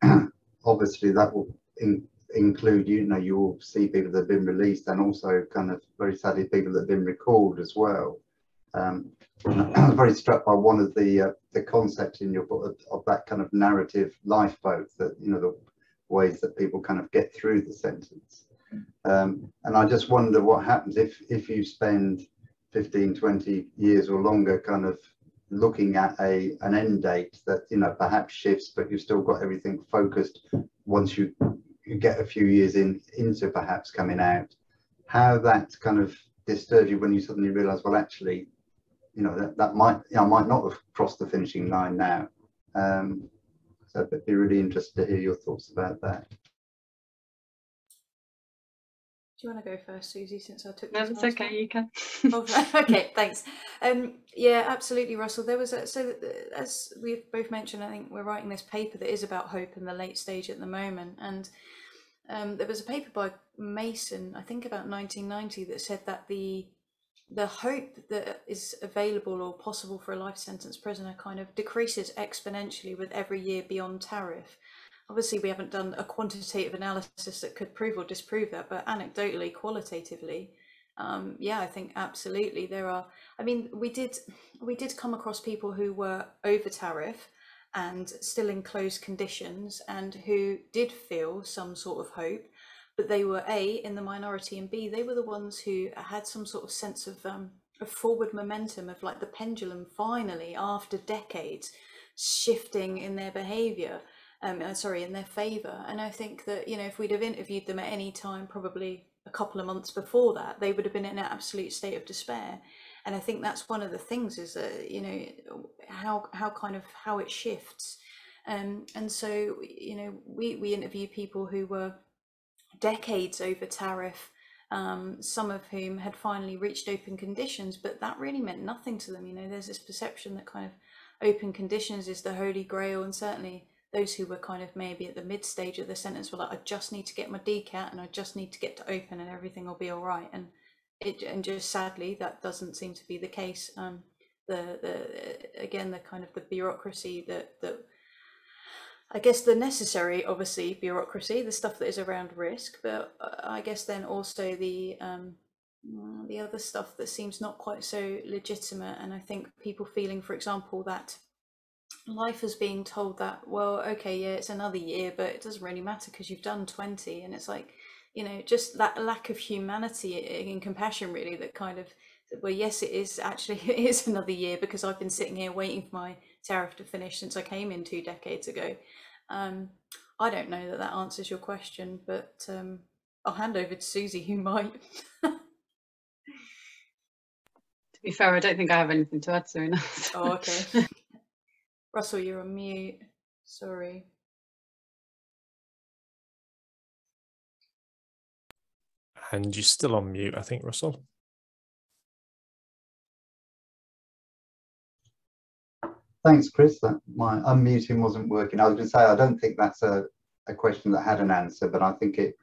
um, (clears throat) obviously that will in, include, you know, you will see people that have been released and also kind of very sadly people that have been recalled as well. Um, I (clears throat) was very struck by one of the uh, the concepts in your book of, of, that kind of narrative lifeboat that you know the ways that people kind of get through the sentence. Um, and I just wonder what happens if if you spend 15, 20 years or longer kind of looking at a an end date that you know perhaps shifts, but you've still got everything focused once you get a few years in into perhaps coming out, how that kind of disturbs you when you suddenly realise, well, actually, you know, that, that might, you know, might not have crossed the finishing line now. Um, so I'd be really interested to hear your thoughts about that. Do you want to go first, Susie, since I took No, it's okay, you can. oh, (laughs) okay, thanks. Um, yeah, absolutely, Russell. There was a, so as we've both mentioned, I think we're writing this paper that is about hope in the late stage at the moment, and um, there was a paper by Mason, I think about 1990, that said that the the hope that is available or possible for a life sentence prisoner kind of decreases exponentially with every year beyond tariff. Obviously, we haven't done a quantitative analysis that could prove or disprove that, but anecdotally, qualitatively, um, yeah, I think absolutely there are. I mean, we did we did come across people who were over tariff and still in closed conditions and who did feel some sort of hope, but they were a in the minority and b they were the ones who had some sort of sense of um, of forward momentum of like the pendulum finally after decades shifting in their behavior um, uh, sorry in their favor and i think that you know if we'd have interviewed them at any time probably a couple of months before that, they would have been in an absolute state of despair. And I think that's one of the things is that you know how how kind of how it shifts. Um, and so you know we we interview people who were decades over tariff, um, some of whom had finally reached open conditions, but that really meant nothing to them. You know, there's this perception that kind of open conditions is the holy grail, and certainly those who were kind of maybe at the mid stage of the sentence were like, I just need to get my DCAT and I just need to get to open and everything will be all right. And it and just sadly that doesn't seem to be the case. Um, the the again the kind of the bureaucracy that that I guess the necessary obviously bureaucracy, the stuff that is around risk, but uh, I guess then also the um, the other stuff that seems not quite so legitimate. And I think people feeling, for example, that life is being told that well okay yeah it's another year but it doesn't really matter because you've done 20 and it's like you know just that lack of humanity and compassion really that kind of well yes it is actually (laughs) it is another year because i've been sitting here waiting for my tariff to finish since i came in two decades ago. Um, i don't know that that answers your question but um, i'll hand over to susie who might. (laughs) To be fair i don't think i have anything to add Serena. oh okay (laughs) Russell, you're on mute. Sorry. And you're still on mute, I think, Russell. Thanks, Chris. That my unmuting wasn't working. I was going to say I don't think that's a, a question that had an answer, but I think it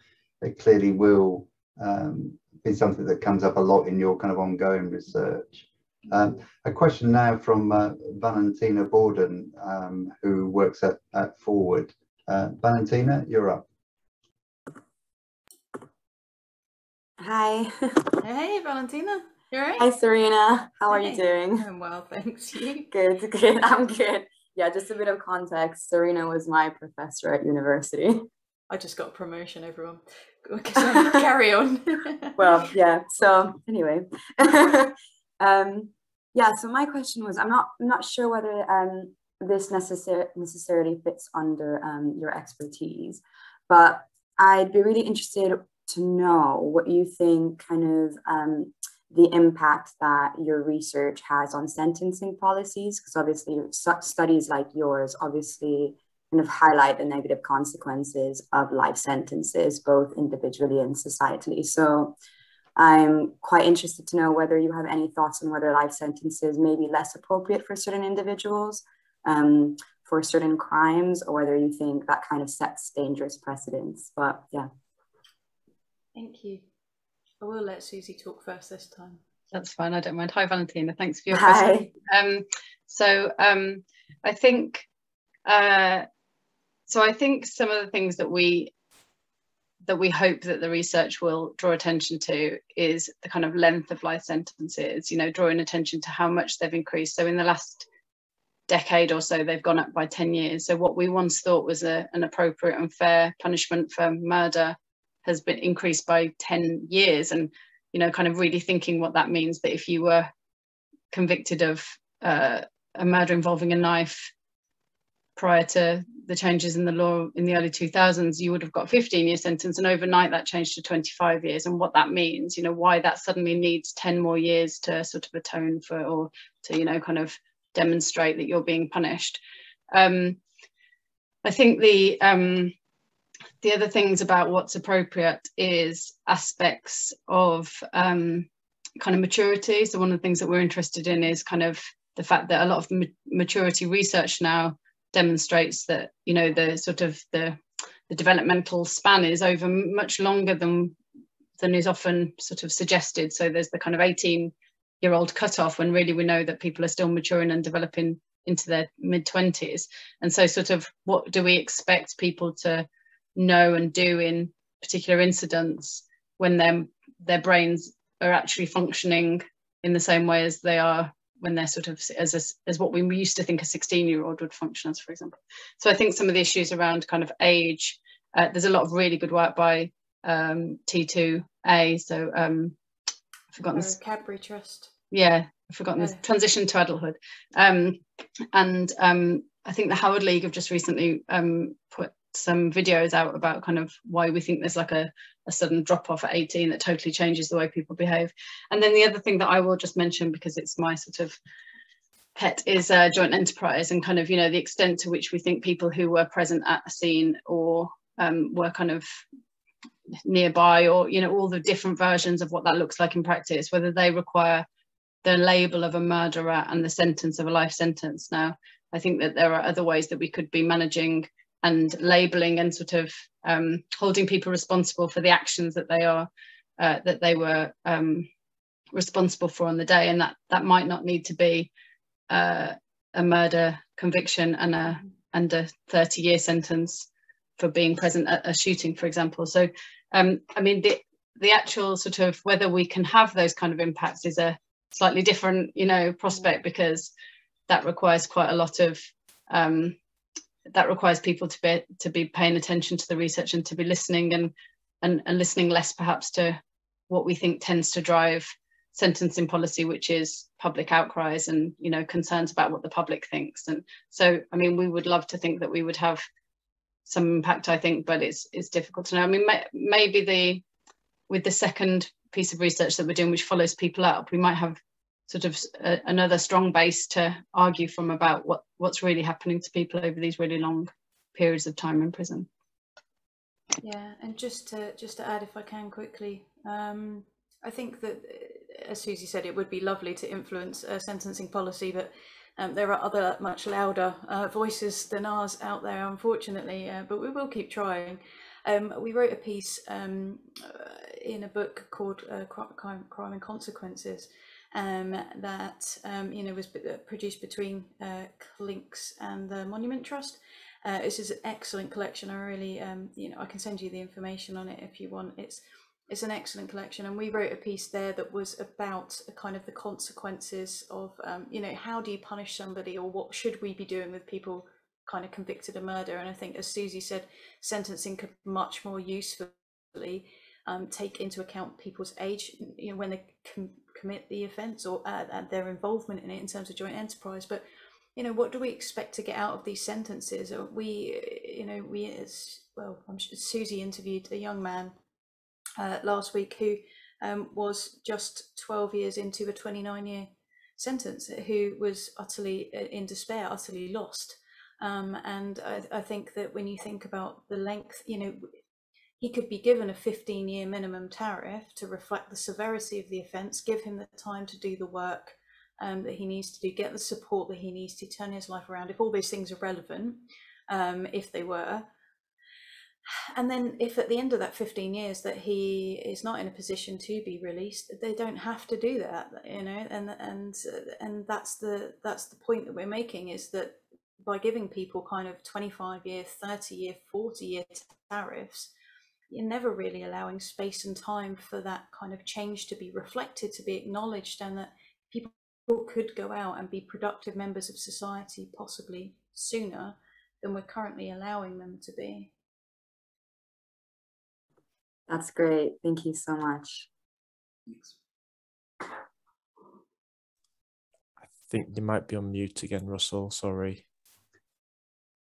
it clearly will um, be something that comes up a lot in your kind of ongoing research. Um, a question now from uh, Valentina Borden, um, who works at, at Forward. Uh, Valentina, you're up. Hi. hey, Valentina. You're right. Hi, Serena. How are you doing? I'm well, thanks. You? Good, good. (laughs) I'm good. Yeah, just a bit of context. Serena was my professor at university. I just got a promotion, everyone. (laughs) Carry on. well, yeah. So anyway, (laughs) um, yeah, so my question was, I'm not, I'm not sure whether um, this necessar- necessarily fits under um, your expertise, but I'd be really interested to know what you think kind of um, the impact that your research has on sentencing policies, because obviously studies like yours obviously kind of highlight the negative consequences of life sentences, both individually and societally. So I'm quite interested to know whether you have any thoughts on whether life sentences may be less appropriate for certain individuals um, for certain crimes, or whether you think that kind of sets dangerous precedents. But yeah. Thank you. I will let Susie talk first this time. That's fine. I don't mind. Hi, Valentina. Thanks for your Hi. question. Um, so um, I think, uh, so I think some of the things that we that we hope that the research will draw attention to is the kind of length of life sentences, you know, drawing attention to how much they've increased. So in the last decade or so, they've gone up by 10 years. So what we once thought was a, an appropriate and fair punishment for murder has been increased by 10 years. And, you know, kind of really thinking what that means that if you were convicted of uh, a murder involving a knife prior to the changes in the law in the early 2000s you would have got 15 year sentence and overnight that changed to 25 years. And what that means you know why that suddenly needs 10 more years to sort of atone for or to you know kind of demonstrate that you're being punished. Um, i think the um, the other things about what's appropriate is aspects of um, kind of maturity. So one of the things that we're interested in is kind of the fact that a lot of maturity research now demonstrates that you know the sort of the the developmental span is over much longer than than is often sort of suggested. So there's the kind of 18 year old cutoff when really we know that people are still maturing and developing into their mid 20s. And so sort of what do we expect people to know and do in particular incidents when their their brains are actually functioning in the same way as they are when they're sort of as a, as what we used to think a 16 year old would function as for example. So i think some of the issues around kind of age uh, there's a lot of really good work by um, t2a so um i've forgotten this cadbury trust. yeah i've forgotten this transition to adulthood. Um and um i think the howard league have just recently um put some videos out about kind of why we think there's like a, a sudden drop off at 18 that totally changes the way people behave. And then the other thing that I will just mention because it's my sort of pet is uh, joint enterprise and kind of, you know, the extent to which we think people who were present at the scene or um, were kind of nearby or, you know, all the different versions of what that looks like in practice, whether they require the label of a murderer and the sentence of a life sentence. Now, I think that there are other ways that we could be managing and labeling and sort of um, holding people responsible for the actions that they are uh, that they were um, responsible for on the day. And that that might not need to be uh, a murder conviction and a and a 30 year sentence for being present at a shooting for example. So um, I mean the the actual sort of whether we can have those kind of impacts is a slightly different you know prospect because that requires quite a lot of um, that requires people to be to be paying attention to the research and to be listening and and, and listening less perhaps to what we think tends to drive sentencing policy which is public outcries and you know concerns about what the public thinks. And so i mean we would love to think that we would have some impact i think but it's it's difficult to know. I mean may, maybe the with the second piece of research that we're doing which follows people up we might have sort of a, another strong base to argue from about what what's really happening to people over these really long periods of time in prison. Yeah, and just to just to add, if I can quickly, um, I think that, as Susie said, it would be lovely to influence uh, sentencing policy, but um, there are other much louder uh, voices than ours out there, unfortunately. Uh, but we will keep trying. Um, we wrote a piece um, uh, in a book called uh, Crime, Crime and Consequences, um, that um, you know was uh, produced between uh, Clinks and the Monument Trust. Uh, this is an excellent collection. I really, um, you know, I can send you the information on it if you want. It's it's an excellent collection, and we wrote a piece there that was about kind of the consequences of, um, you know, how do you punish somebody, or what should we be doing with people kind of convicted of murder? And I think, as Susie said, sentencing could much more usefully um, take into account people's age, you know, when they com- commit the offence or uh, uh, their involvement in it in terms of joint enterprise. But you know, what do we expect to get out of these sentences? Or we, you know, we as well. I'm sure Susie interviewed a young man uh, last week who um, was just 12 years into a 29 year sentence, who was utterly uh, in despair, utterly lost. Um, and I, I, think that when you think about the length, you know, he could be given a 15 year minimum tariff to reflect the severity of the offence, give him the time to do the work um, that he needs to do, get the support that he needs to turn his life around. If all those things are relevant, um, if they were, and then if at the end of that 15 years that he is not in a position to be released they don't have to do that you know and and and that's the that's the point that we're making is that by giving people kind of 25 year 30 year 40 year tariffs you're never really allowing space and time for that kind of change to be reflected, to be acknowledged, and that people could go out and be productive members of society possibly sooner than we're currently allowing them to be. That's great. Thank you so much. Thanks. I think you might be on mute again, Russell. Sorry.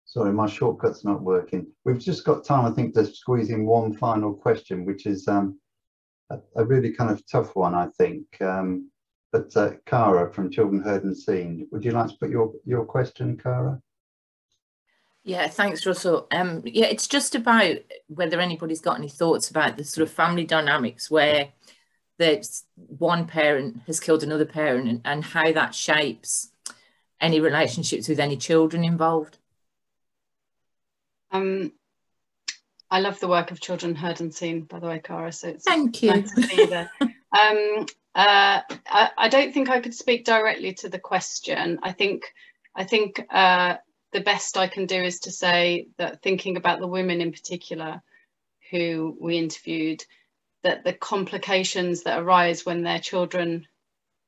Sorry, my shortcut's not working. We've just got time, I think, to squeeze in one final question, which is um, a, a, really kind of tough one, I think. Um, but uh, Cara from Children Heard and Seen, would you like to put your, your question, Cara? Yeah, thanks, Russell. Um, yeah, it's just about whether anybody's got any thoughts about the sort of family dynamics where that one parent has killed another parent and, and how that shapes any relationships with any children involved. Um, I love the work of Children Heard and Seen, by the way, Cara. So it's thank you. Nice to see there. um, uh, I, I, don't think I could speak directly to the question. I think I think uh, the best I can do is to say that thinking about the women in particular who we interviewed, that the complications that arise when their children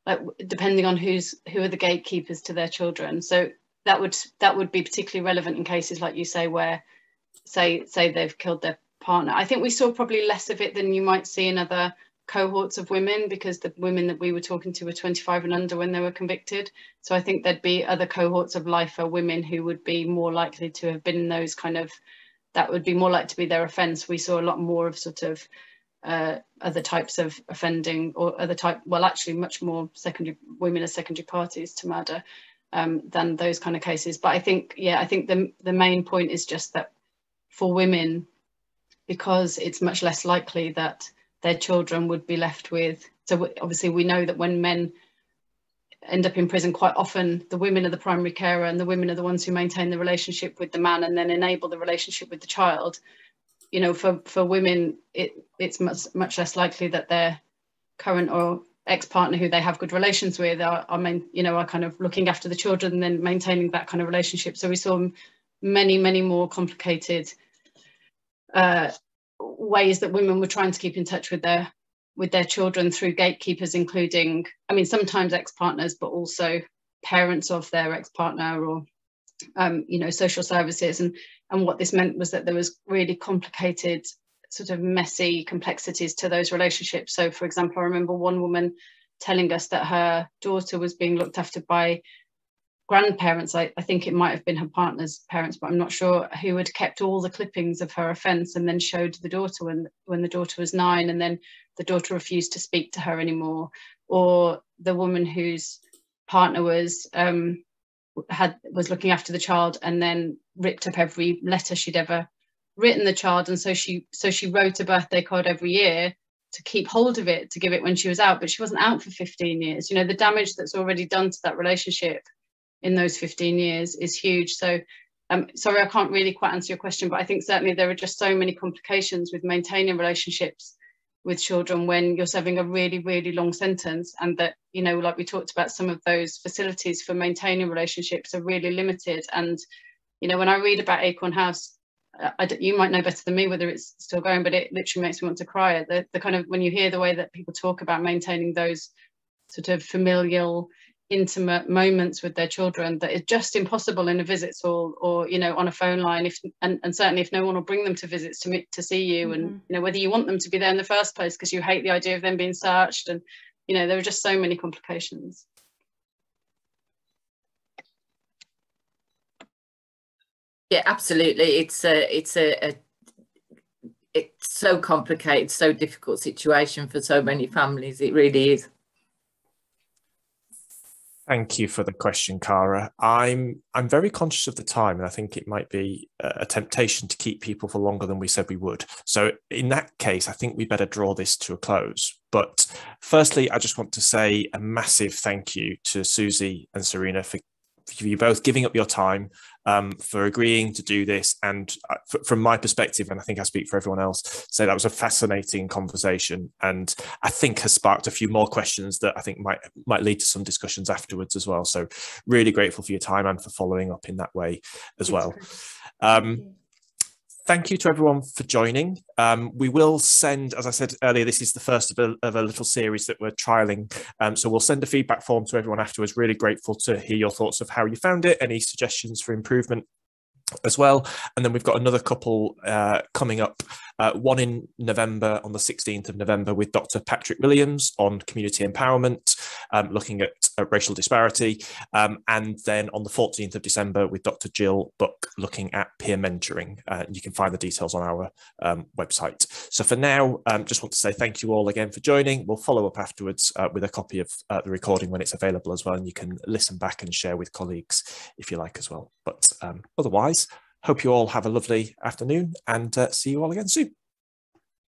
like depending on who's who are the gatekeepers to their children so that would that would be particularly relevant in cases like you say where say say they've killed their partner. I think we saw probably less of it than you might see in other cohorts of women because the women that we were talking to were 25 and under when they were convicted. So i think there'd be other cohorts of life lifer women who would be more likely to have been those kind of that would be more likely to be their offence. We saw a lot more of sort of uh, other types of offending or other type, well, actually much more secondary women as secondary parties to murder um, than those kind of cases. But I think, yeah, I think the, the main point is just that for women, because it's much less likely that their children would be left with, so obviously we know that when men end up in prison quite often the women are the primary carer and the women are the ones who maintain the relationship with the man and then enable the relationship with the child you know, for for women, it it's much much less likely that their current or ex-partner who they have good relations with are, are main, you know, are kind of looking after the children and then maintaining that kind of relationship. So we saw many, many more complicated uh, ways that women were trying to keep in touch with their with their children through gatekeepers, including, I mean, sometimes ex-partners, but also parents of their ex-partner or um, you know, social services. And, and what this meant was that there was really complicated, sort of messy complexities to those relationships. So, for example, I remember one woman telling us that her daughter was being looked after by grandparents. I, I think it might have been her partner's parents, but I'm not sure, who had kept all the clippings of her offence and then showed the daughter when, when the daughter was nine, and then the daughter refused to speak to her anymore. Or the woman whose partner was um, had was looking after the child and then ripped up every letter she'd ever written the child and so she so she wrote a birthday card every year to keep hold of it to give it when she was out but she wasn't out for 15 years. You know the damage that's already done to that relationship in those 15 years is huge. So um, sorry i can't really quite answer your question but i think certainly there are just so many complications with maintaining relationships with children when you're serving a really really long sentence and that you know like we talked about some of those facilities for maintaining relationships are really limited. And you know when i read about acorn house you might know better than me whether it's still going but it literally makes me want to cry the, the kind of when you hear the way that people talk about maintaining those sort of familial intimate moments with their children that is just impossible in a visits hall or you know on a phone line if and, and certainly if no one will bring them to visits to meet to see you mm-hmm. and you know whether you want them to be there in the first place because you hate the idea of them being searched and you know there are just so many complications yeah absolutely it's a it's a, a it's so complicated so difficult situation for so many families it really is Thank you for the question, Cara. I'm I'm very conscious of the time, and I think it might be a temptation to keep people for longer than we said we would. So, in that case, I think we better draw this to a close. But firstly, I just want to say a massive thank you to Susie and Serena for for you both giving up your time, um, for agreeing to do this. And uh, from my perspective, and I think I speak for everyone else, say that was a fascinating conversation, and I think has sparked a few more questions that I think might might lead to some discussions afterwards as well. So really grateful for your time and for following up in that way as well. Um, thank you to everyone for joining. Um, we will send, as I said earlier, this is the first of a, of a little series that we're trialing. Um, so we'll send a feedback form to everyone afterwards. Really grateful to hear your thoughts of how you found it, any suggestions for improvement as well. And then we've got another couple uh, coming up, uh, one in November on the 16th of November with Dr. Patrick Williams on community empowerment, um, looking at racial disparity. Um, and then on the 14th of December with Dr. Gill Buck looking at peer mentoring. Uh, you can find the details on our um, website. So for now, um, just want to say thank you all again for joining. We'll follow up afterwards uh, with a copy of uh, the recording when it's available as well. And you can listen back and share with colleagues if you like as well. But um, otherwise, hope you all have a lovely afternoon and uh, see you all again soon.